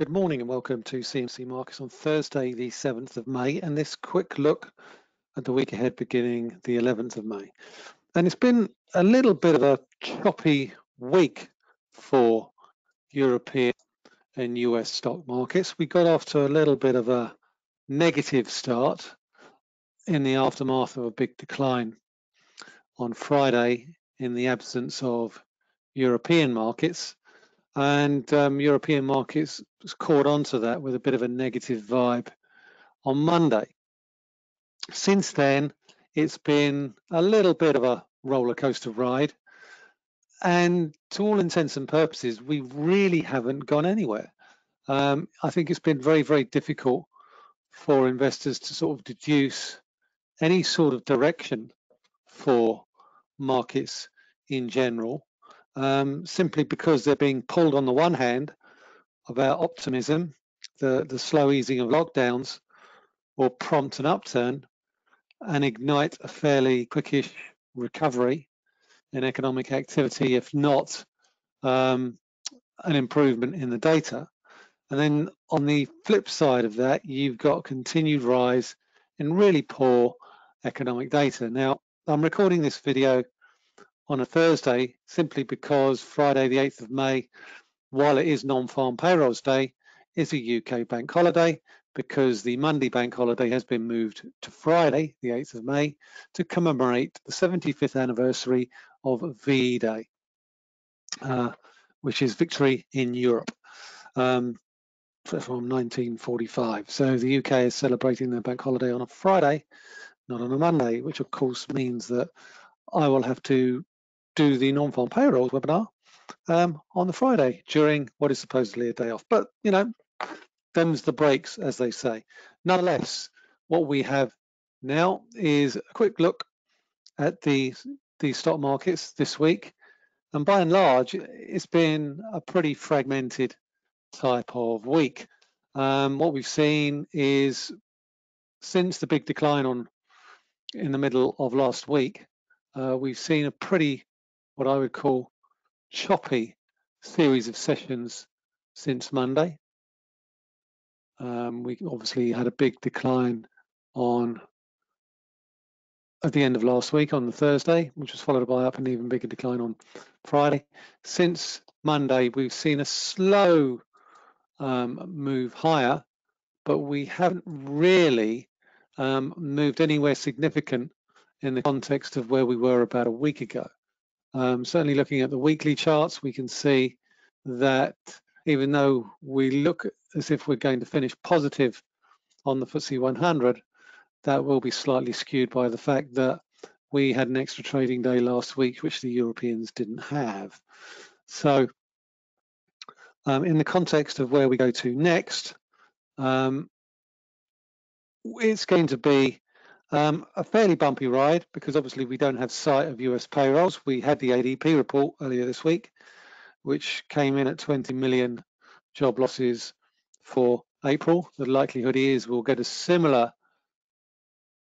Good morning and welcome to CMC Markets on Thursday, the 7th of May, and this quick look at the week ahead beginning the 11th of May. And it's been a little bit of a choppy week for European and US stock markets. We got off to a little bit of a negative start in the aftermath of a big decline on Friday in the absence of European markets and um, European markets caught onto that with a bit of a negative vibe on Monday. Since then, it's been a little bit of a roller coaster ride, and to all intents and purposes, we really haven't gone anywhere. Um, I think it's been very, very difficult for investors to sort of deduce any sort of direction for markets in general um, simply because they're being pulled on the one hand of our optimism, the, the slow easing of lockdowns will prompt an upturn and ignite a fairly quickish recovery in economic activity, if not um, an improvement in the data. And then on the flip side of that, you've got continued rise in really poor economic data. Now, I'm recording this video on a Thursday simply because Friday, the 8th of May, while it is non-farm payrolls day, is a UK bank holiday because the Monday bank holiday has been moved to Friday, the 8th of May, to commemorate the 75th anniversary of VE Day, uh, which is victory in Europe um, from 1945. So the UK is celebrating their bank holiday on a Friday, not on a Monday, which of course means that I will have to do the non-farm payrolls webinar um, on the Friday during what is supposedly a day off. But, you know, them's the breaks, as they say. Nonetheless, what we have now is a quick look at the, the stock markets this week. And by and large, it's been a pretty fragmented type of week. Um, what we've seen is since the big decline on in the middle of last week, uh, we've seen a pretty what I would call choppy series of sessions since Monday. Um, we obviously had a big decline on at the end of last week on the Thursday, which was followed by up an even bigger decline on Friday. Since Monday, we've seen a slow um, move higher, but we haven't really um, moved anywhere significant in the context of where we were about a week ago. Um, certainly looking at the weekly charts, we can see that even though we look as if we're going to finish positive on the FTSE 100, that will be slightly skewed by the fact that we had an extra trading day last week, which the Europeans didn't have. So um, in the context of where we go to next, um, it's going to be um, a fairly bumpy ride because obviously we don't have sight of US payrolls. We had the ADP report earlier this week, which came in at 20 million job losses for April. The likelihood is we'll get a similar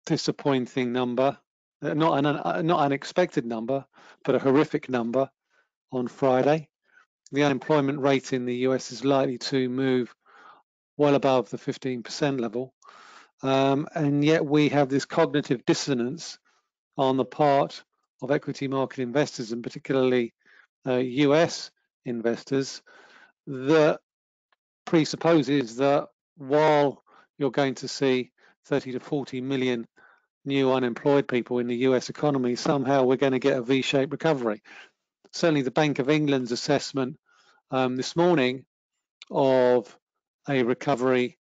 disappointing number, uh, not an uh, not unexpected number, but a horrific number on Friday. The unemployment rate in the US is likely to move well above the 15% level. Um, and yet we have this cognitive dissonance on the part of equity market investors and particularly uh, US investors that presupposes that while you're going to see 30 to 40 million new unemployed people in the US economy, somehow we're going to get a V-shaped recovery. Certainly the Bank of England's assessment um, this morning of a recovery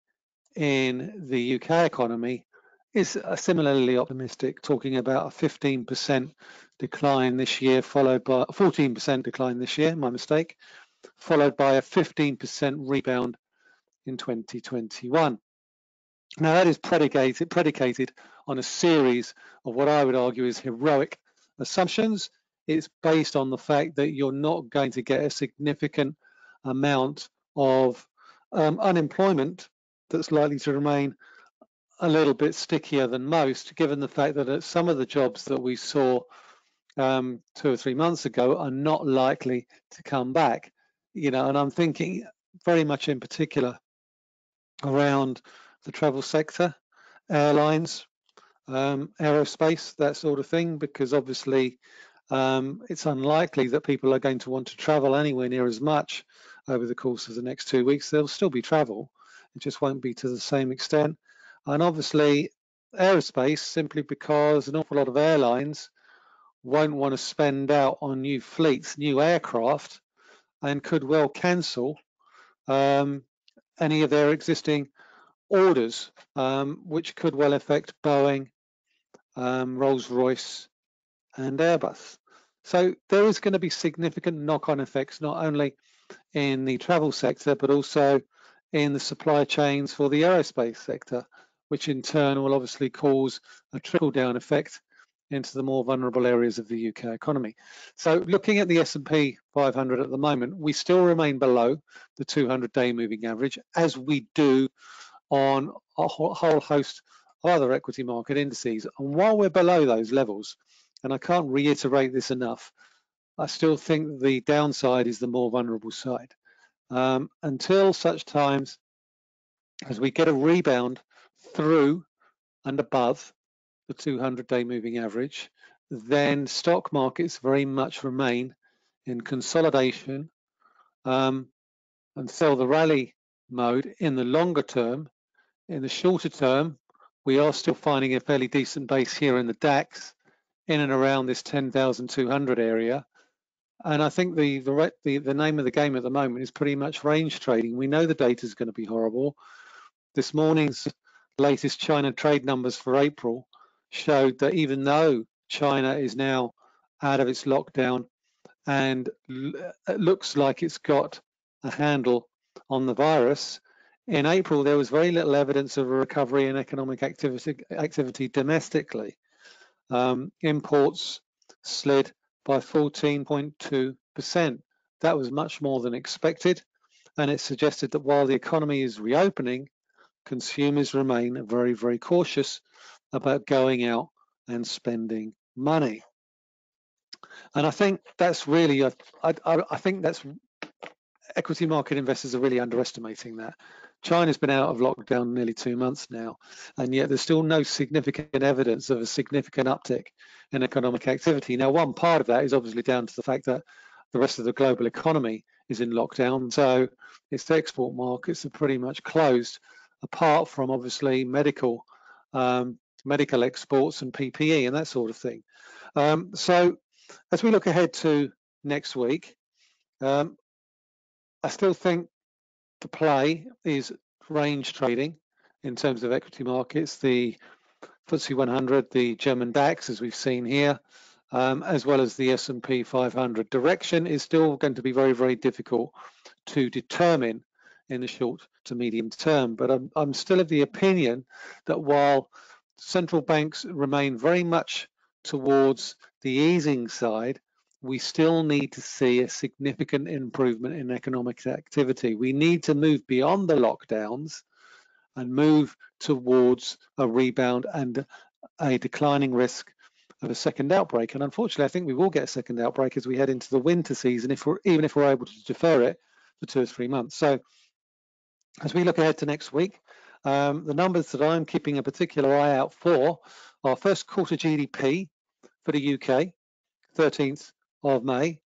in the UK economy is similarly optimistic, talking about a 15% decline this year, followed by a 14% decline this year, my mistake, followed by a 15% rebound in 2021. Now that is predicated, predicated on a series of what I would argue is heroic assumptions. It's based on the fact that you're not going to get a significant amount of um, unemployment that's likely to remain a little bit stickier than most, given the fact that some of the jobs that we saw um, two or three months ago are not likely to come back. You know, and I'm thinking very much in particular around the travel sector, airlines, um, aerospace, that sort of thing, because obviously um, it's unlikely that people are going to want to travel anywhere near as much over the course of the next two weeks. There'll still be travel, it just won't be to the same extent. And obviously aerospace, simply because an awful lot of airlines won't want to spend out on new fleets, new aircraft, and could well cancel um, any of their existing orders, um, which could well affect Boeing, um, Rolls-Royce, and Airbus. So there is going to be significant knock-on effects, not only in the travel sector, but also in the supply chains for the aerospace sector, which in turn will obviously cause a trickle-down effect into the more vulnerable areas of the UK economy. So looking at the S&P 500 at the moment, we still remain below the 200-day moving average, as we do on a whole host of other equity market indices. And while we're below those levels, and I can't reiterate this enough, I still think the downside is the more vulnerable side. Um, until such times as we get a rebound through and above the 200-day moving average, then stock markets very much remain in consolidation um, until the rally mode in the longer term. In the shorter term, we are still finding a fairly decent base here in the DAX in and around this 10,200 area. And I think the, the, the name of the game at the moment is pretty much range trading. We know the data is going to be horrible. This morning's latest China trade numbers for April showed that even though China is now out of its lockdown and it looks like it's got a handle on the virus, in April there was very little evidence of a recovery in economic activity, activity domestically. Um, imports slid by 14.2%. That was much more than expected, and it suggested that while the economy is reopening, consumers remain very, very cautious about going out and spending money. And I think that's really, a, I, I think that's, equity market investors are really underestimating that. China's been out of lockdown nearly two months now, and yet there's still no significant evidence of a significant uptick in economic activity. Now, one part of that is obviously down to the fact that the rest of the global economy is in lockdown, so its export markets are pretty much closed, apart from obviously medical um, medical exports and PPE and that sort of thing. Um, so as we look ahead to next week, um, I still think the play is range trading in terms of equity markets. The FTSE 100, the German DAX, as we've seen here, um, as well as the S&P 500. Direction is still going to be very, very difficult to determine in the short to medium term. But I'm, I'm still of the opinion that while central banks remain very much towards the easing side, we still need to see a significant improvement in economic activity. We need to move beyond the lockdowns and move towards a rebound and a declining risk of a second outbreak. And unfortunately, I think we will get a second outbreak as we head into the winter season, if we're even if we're able to defer it for two or three months. So as we look ahead to next week, um, the numbers that I'm keeping a particular eye out for are first quarter GDP for the UK, 13th of May.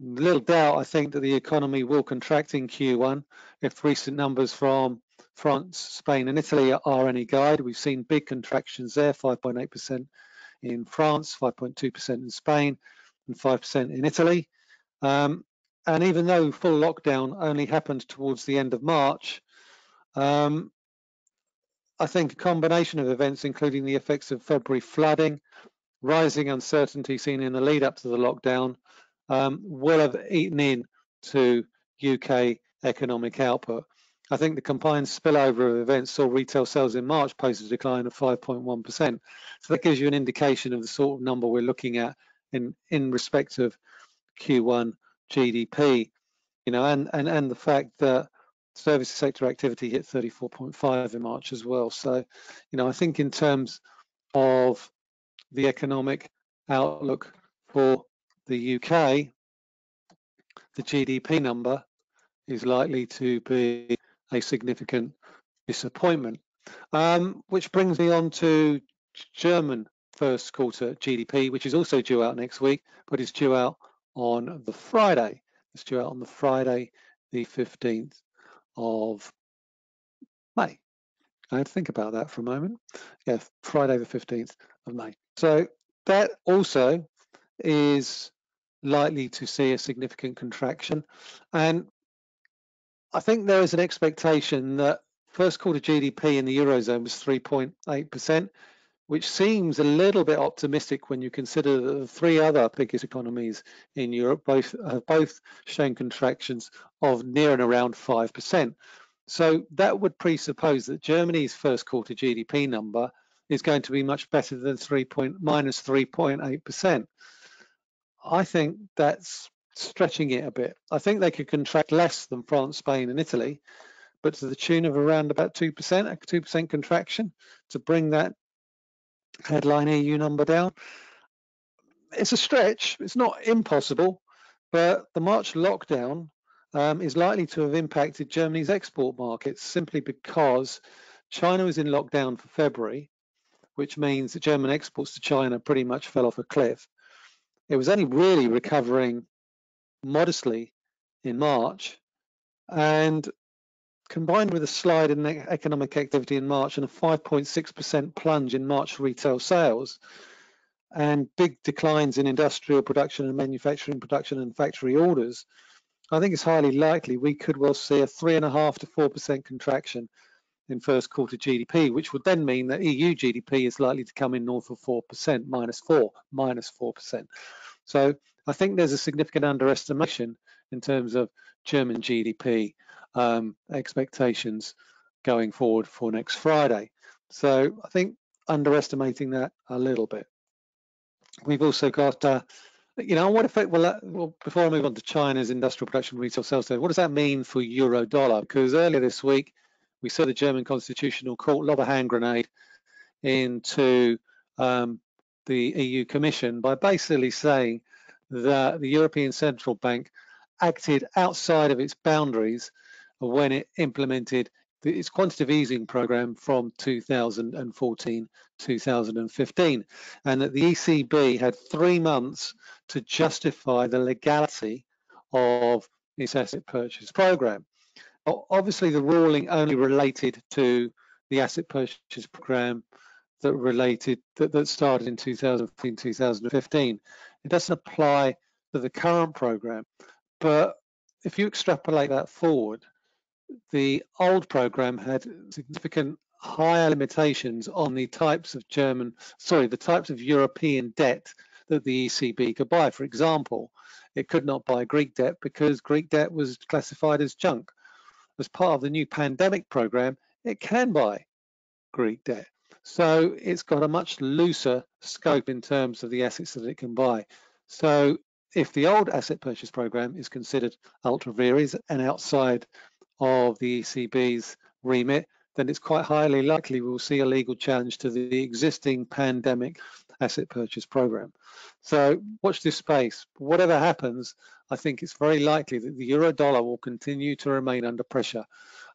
Little doubt, I think, that the economy will contract in Q1 if recent numbers from France, Spain, and Italy are any guide. We've seen big contractions there 5.8% in France, 5.2% in Spain, and 5% in Italy. Um, and even though full lockdown only happened towards the end of March, um, I think a combination of events, including the effects of February flooding, rising uncertainty seen in the lead up to the lockdown, um, will have eaten in to UK economic output. I think the combined spillover of events saw retail sales in March post a decline of 5.1%. So that gives you an indication of the sort of number we're looking at in, in respect of Q1 GDP, you know, and, and, and the fact that services sector activity hit 34.5 in March as well. So, you know, I think in terms of the economic outlook for the UK, the GDP number is likely to be a significant disappointment. Um, which brings me on to German first quarter GDP, which is also due out next week, but it's due out on the Friday. It's due out on the Friday, the 15th of May. I had to think about that for a moment. Yeah, Friday the 15th of May. So that also is likely to see a significant contraction. And I think there is an expectation that first quarter GDP in the Eurozone was 3.8%, which seems a little bit optimistic when you consider that the three other biggest economies in Europe both have both shown contractions of near and around 5%. So that would presuppose that Germany's first quarter GDP number is going to be much better than 3 point, minus 3.8%. I think that's stretching it a bit. I think they could contract less than France, Spain and Italy, but to the tune of around about 2%, a 2% contraction to bring that headline EU number down. It's a stretch, it's not impossible, but the March lockdown um, is likely to have impacted Germany's export markets simply because China was in lockdown for February, which means that German exports to China pretty much fell off a cliff. It was only really recovering modestly in March, and combined with a slide in economic activity in March and a 5.6% plunge in March retail sales, and big declines in industrial production and manufacturing production and factory orders, I think it's highly likely we could well see a three and a half to four percent contraction in first quarter GDP, which would then mean that EU GDP is likely to come in north of four percent, minus 4, minus minus four percent. So I think there's a significant underestimation in terms of German GDP um, expectations going forward for next Friday. So I think underestimating that a little bit. We've also got uh, you know, what effect will that, well, before I move on to China's industrial production retail sales what does that mean for euro dollar? Because earlier this week, we saw the German Constitutional Court lob a hand grenade into um, the EU Commission by basically saying that the European Central Bank acted outside of its boundaries when it implemented its quantitative easing program from 2014 2015 and that the ECB had three months to justify the legality of its asset purchase program. Obviously the ruling only related to the asset purchase program that related that, that started in 2015 2015 it doesn't apply to the current program but if you extrapolate that forward the old program had significant higher limitations on the types of German, sorry, the types of European debt that the ECB could buy. For example, it could not buy Greek debt because Greek debt was classified as junk. As part of the new pandemic program, it can buy Greek debt. So it's got a much looser scope in terms of the assets that it can buy. So if the old asset purchase program is considered ultra vires and outside of the ECB's remit, then it's quite highly likely we'll see a legal challenge to the existing pandemic asset purchase program. So watch this space. Whatever happens, I think it's very likely that the euro dollar will continue to remain under pressure.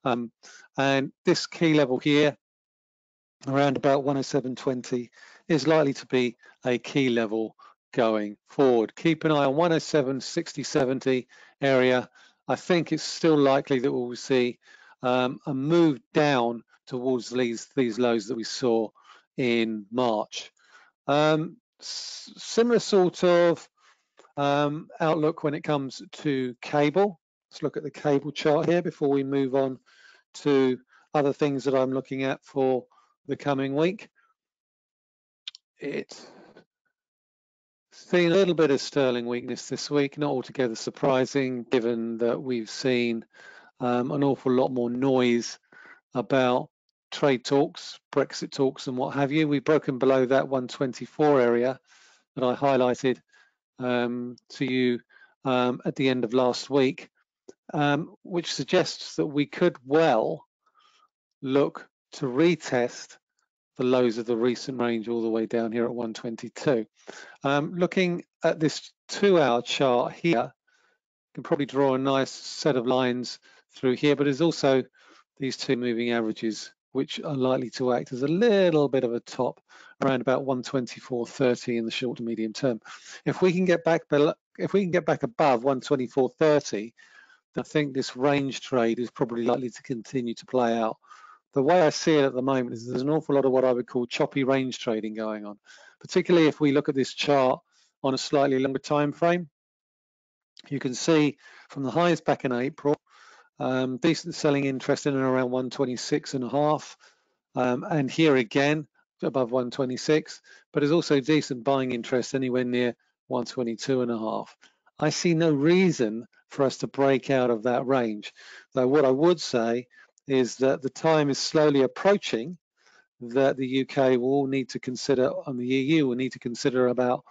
Um, and this key level here, around about 107.20, is likely to be a key level going forward. Keep an eye on 107.60, 70 area I think it's still likely that we'll see um, a move down towards these these lows that we saw in March. Um, similar sort of um, outlook when it comes to cable. Let's look at the cable chart here before we move on to other things that I'm looking at for the coming week. It Seen a little bit of sterling weakness this week, not altogether surprising given that we've seen um, an awful lot more noise about trade talks, Brexit talks and what have you. We've broken below that 124 area that I highlighted um, to you um, at the end of last week, um, which suggests that we could well look to retest the lows of the recent range all the way down here at 122. Um, looking at this two hour chart here, you can probably draw a nice set of lines through here, but there's also these two moving averages, which are likely to act as a little bit of a top around about 124.30 in the short to medium term. If we can get back below, if we can get back above 124.30, I think this range trade is probably likely to continue to play out. The way I see it at the moment is there's an awful lot of what I would call choppy range trading going on, particularly if we look at this chart on a slightly longer time frame. You can see from the highs back in April, um, decent selling interest in and around 126 and a half. Um, and here again, above 126, but there's also decent buying interest anywhere near 122 and a half. I see no reason for us to break out of that range. Though what I would say is that the time is slowly approaching that the UK will need to consider, and the EU will need to consider about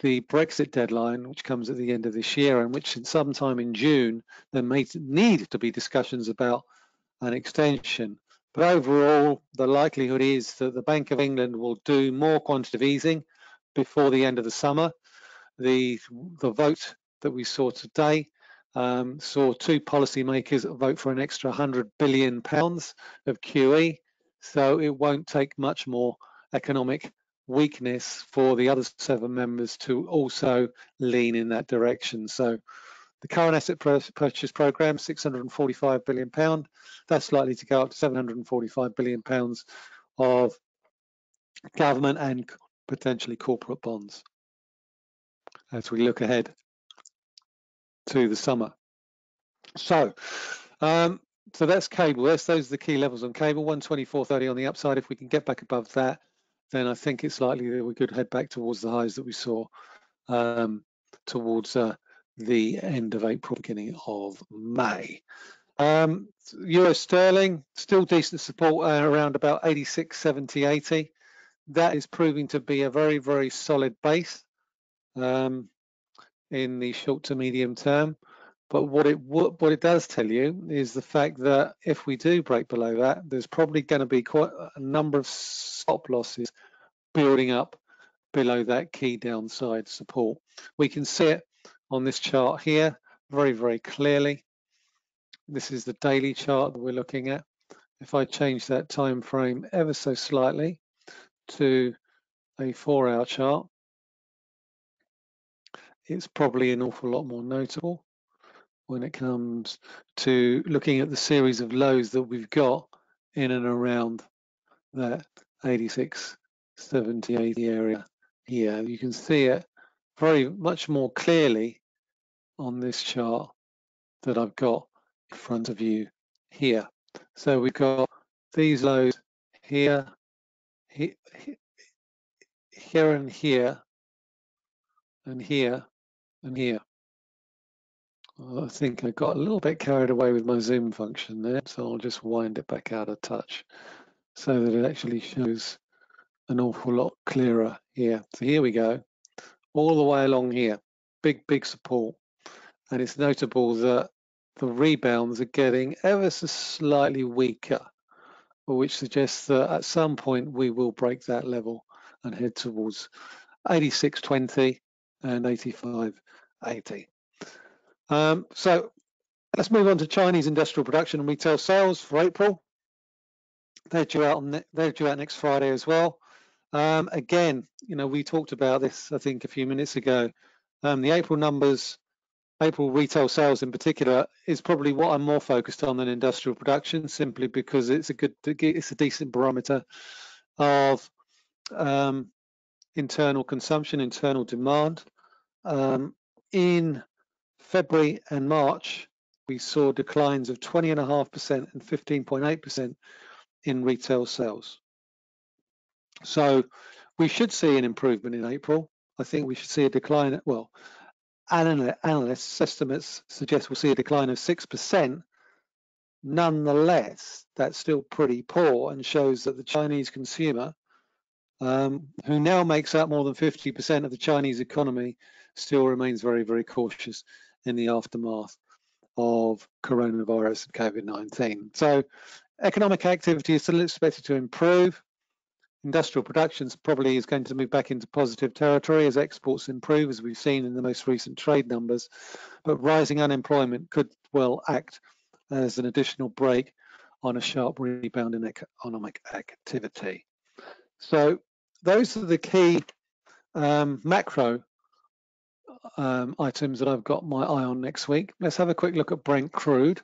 the Brexit deadline, which comes at the end of this year, and which in sometime in June, there may need to be discussions about an extension. But overall, the likelihood is that the Bank of England will do more quantitative easing before the end of the summer. The, the vote that we saw today um, saw two policymakers vote for an extra 100 billion pounds of QE. So it won't take much more economic weakness for the other seven members to also lean in that direction. So the current asset purchase program, 645 billion pound, that's likely to go up to 745 billion pounds of government and potentially corporate bonds as we look ahead to the summer. So, um, so that's cable. That's those are the key levels on cable. 124.30 on the upside. If we can get back above that, then I think it's likely that we could head back towards the highs that we saw um, towards uh, the end of April, beginning of May. Um, Euro sterling, still decent support uh, around about 86, 70, 80. That is proving to be a very, very solid base um, in the short to medium term. But what it what it does tell you is the fact that if we do break below that, there's probably going to be quite a number of stop losses building up below that key downside support. We can see it on this chart here very, very clearly. This is the daily chart that we're looking at. If I change that time frame ever so slightly to a four hour chart, it's probably an awful lot more notable when it comes to looking at the series of lows that we've got in and around that 86, 70, 80 area here. You can see it very much more clearly on this chart that I've got in front of you here. So we've got these lows here, here, here and here, and here, and here. I think I got a little bit carried away with my zoom function there, so I'll just wind it back out of touch so that it actually shows an awful lot clearer here. So here we go, all the way along here, big, big support. And it's notable that the rebounds are getting ever so slightly weaker, which suggests that at some point we will break that level and head towards 86.20 and 85.80. Um, so let's move on to Chinese industrial production and retail sales for April. They're due out on they're due out next Friday as well. Um, again, you know, we talked about this I think a few minutes ago. Um, the April numbers, April retail sales in particular, is probably what I'm more focused on than industrial production, simply because it's a good, it's a decent barometer of um, internal consumption, internal demand. Um, in February and March, we saw declines of 20.5% and 15.8% in retail sales. So we should see an improvement in April. I think we should see a decline, well, analysts estimates suggest we'll see a decline of 6%. Nonetheless, that's still pretty poor and shows that the Chinese consumer, um, who now makes up more than 50% of the Chinese economy, still remains very, very cautious in the aftermath of coronavirus and COVID-19. So economic activity is still expected to improve. Industrial production probably is going to move back into positive territory as exports improve, as we've seen in the most recent trade numbers. But rising unemployment could well act as an additional brake on a sharp rebound in economic activity. So those are the key um, macro um, items that I've got my eye on next week. Let's have a quick look at Brent crude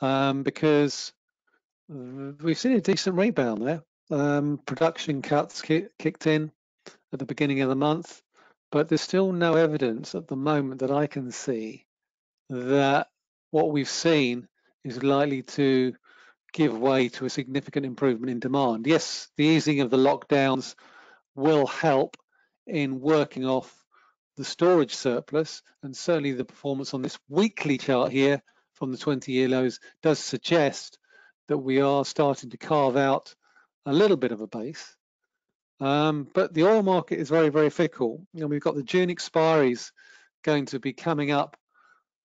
um, because we've seen a decent rebound there. Um, production cuts ki kicked in at the beginning of the month, but there's still no evidence at the moment that I can see that what we've seen is likely to give way to a significant improvement in demand. Yes, the easing of the lockdowns will help in working off the storage surplus, and certainly the performance on this weekly chart here from the 20-year lows does suggest that we are starting to carve out a little bit of a base. Um, but the oil market is very, very fickle. Know, we've got the June expiries going to be coming up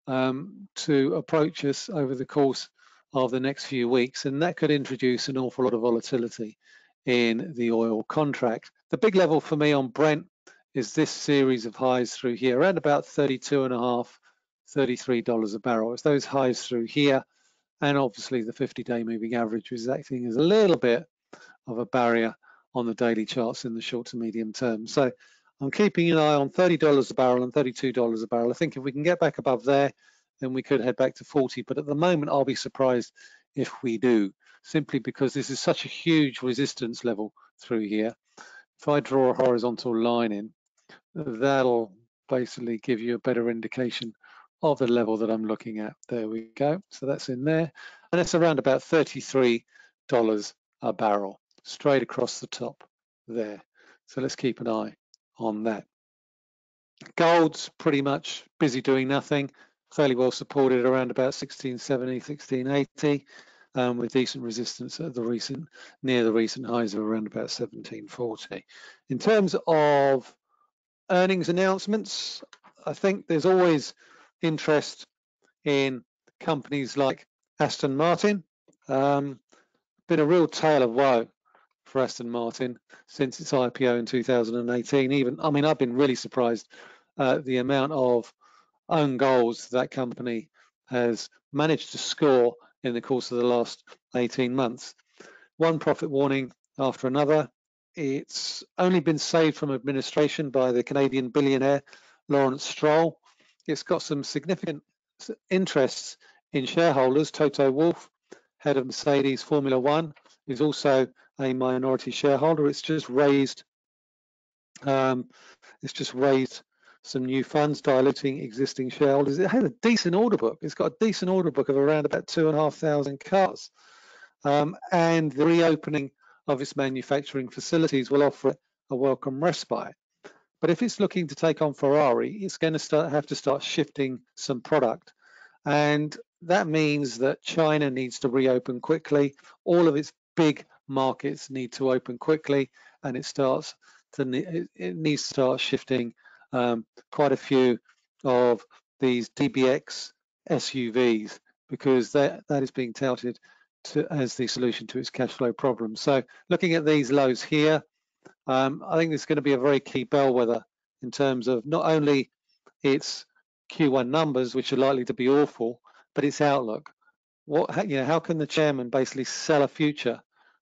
um, to approach us over the course of the next few weeks, and that could introduce an awful lot of volatility in the oil contract. The big level for me on Brent is this series of highs through here, around about 32 and a half, $33 a barrel. It's those highs through here, and obviously the 50-day moving average is acting as a little bit of a barrier on the daily charts in the short to medium term. So I'm keeping an eye on $30 a barrel and $32 a barrel. I think if we can get back above there, then we could head back to 40. But at the moment, I'll be surprised if we do, simply because this is such a huge resistance level through here. If I draw a horizontal line in, that'll basically give you a better indication of the level that I'm looking at. There we go. So that's in there. And it's around about $33 a barrel, straight across the top there. So let's keep an eye on that. Gold's pretty much busy doing nothing, fairly well supported around about 1670, 1680, um, with decent resistance at the recent, near the recent highs of around about 1740. In terms of earnings announcements, I think there's always interest in companies like Aston Martin. Um, been a real tale of woe for Aston Martin since its IPO in 2018. Even, I mean, I've been really surprised uh, the amount of own goals that company has managed to score in the course of the last 18 months. One profit warning after another. It's only been saved from administration by the Canadian billionaire Lawrence Stroll. It's got some significant interests in shareholders. Toto Wolff, head of Mercedes Formula One, is also a minority shareholder. It's just raised um, it's just raised some new funds diluting existing shareholders. It has a decent order book. It's got a decent order book of around about two and a half thousand cars. Um, and the reopening of its manufacturing facilities will offer it a welcome respite. But if it's looking to take on Ferrari, it's going to start, have to start shifting some product. And that means that China needs to reopen quickly. All of its big markets need to open quickly and it starts to it needs to start shifting um, quite a few of these DBX SUVs because that that is being touted to, as the solution to its cash flow problem. So looking at these lows here, um, I think it's going to be a very key bellwether in terms of not only its Q1 numbers, which are likely to be awful, but its outlook. What you know, how can the chairman basically sell a future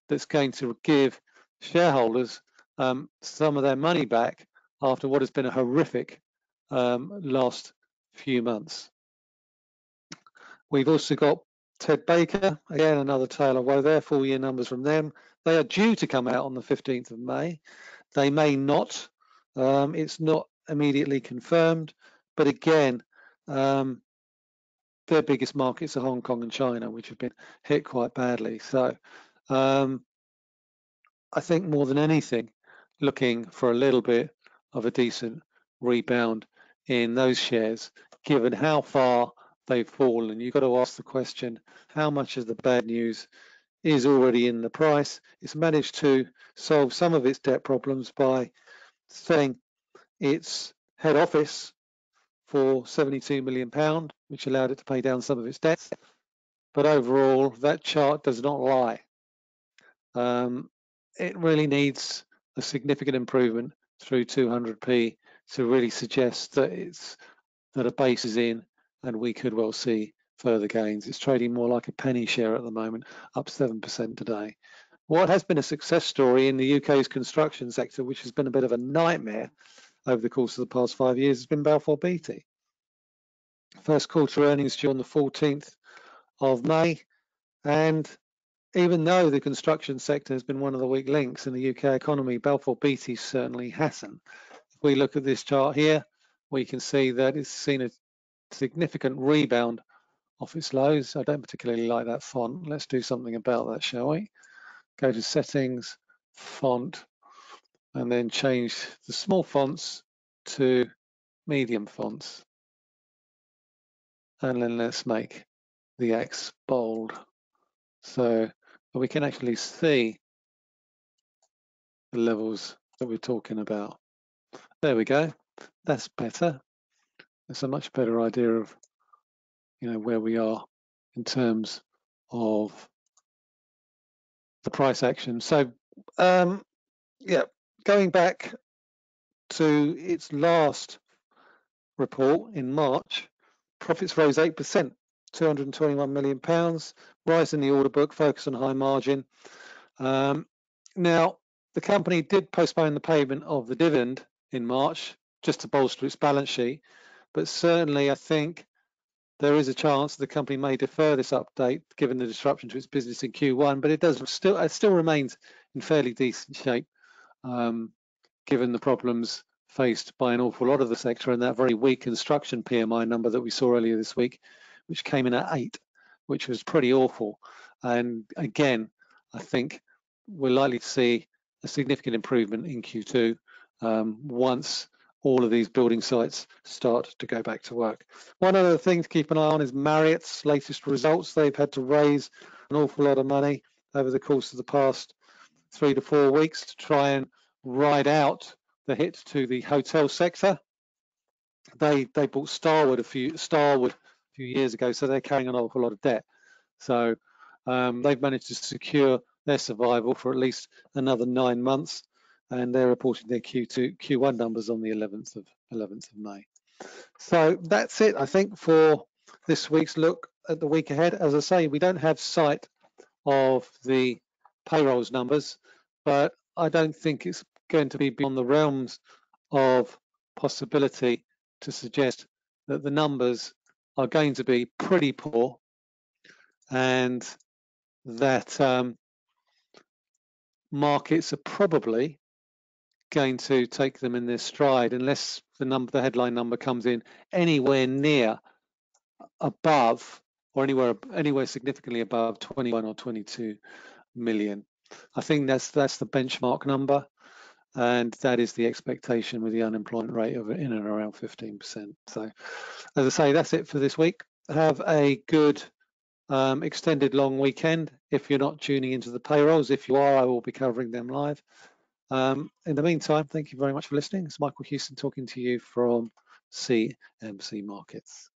that's going to give shareholders um, some of their money back after what has been a horrific um, last few months. We've also got Ted Baker, again another tale of woe there, full year numbers from them. They are due to come out on the 15th of May. They may not. Um, it's not immediately confirmed, but again, um, their biggest markets are Hong Kong and China, which have been hit quite badly. So um, I think more than anything, looking for a little bit of a decent rebound in those shares, given how far they've fallen. You've got to ask the question, how much of the bad news is already in the price? It's managed to solve some of its debt problems by selling its head office for 72 million pound, which allowed it to pay down some of its debts. But overall, that chart does not lie. um, it really needs a significant improvement through 200p to really suggest that it's that a base is in and we could well see further gains. It's trading more like a penny share at the moment, up 7% today. What has been a success story in the UK's construction sector, which has been a bit of a nightmare over the course of the past five years, has been Balfour Beatty. First quarter earnings due on the 14th of May, and even though the construction sector has been one of the weak links in the UK economy, Balfour Beatty certainly hasn't. If we look at this chart here, we can see that it's seen a significant rebound off its lows. I don't particularly like that font. Let's do something about that, shall we? Go to settings, font, and then change the small fonts to medium fonts. And then let's make the X bold. So we can actually see the levels that we're talking about. There we go. That's better. It's a much better idea of you know where we are in terms of the price action. So um, yeah, going back to its last report in March, profits rose 8%, 221 million pounds, rise in the order book, focus on high margin. Um, now, the company did postpone the payment of the dividend in March just to bolster its balance sheet, but certainly I think there is a chance the company may defer this update given the disruption to its business in Q1, but it does still it still remains in fairly decent shape um, given the problems faced by an awful lot of the sector and that very weak construction PMI number that we saw earlier this week, which came in at eight, which was pretty awful. And again, I think we're likely to see a significant improvement in Q2 um, once all of these building sites start to go back to work. One other thing to keep an eye on is Marriott's latest results. They've had to raise an awful lot of money over the course of the past three to four weeks to try and ride out the hit to the hotel sector. They they bought Starwood a few Starwood a few years ago, so they're carrying an awful lot of debt. So um, they've managed to secure their survival for at least another nine months and they're reporting their Q2 Q1 numbers on the 11th of 11th of May. So that's it, I think, for this week's look at the week ahead. As I say, we don't have sight of the payrolls numbers, but I don't think it's going to be beyond the realms of possibility to suggest that the numbers are going to be pretty poor and that um, markets are probably going to take them in their stride unless the number, the headline number comes in anywhere near above or anywhere anywhere significantly above 21 or 22 million. I think that's that's the benchmark number, and that is the expectation with the unemployment rate of in and around 15%. So, as I say, that's it for this week. Have a good um, extended long weekend. If you're not tuning into the payrolls, if you are, I will be covering them live. Um, in the meantime, thank you very much for listening. It's Michael Hewson talking to you from CMC Markets.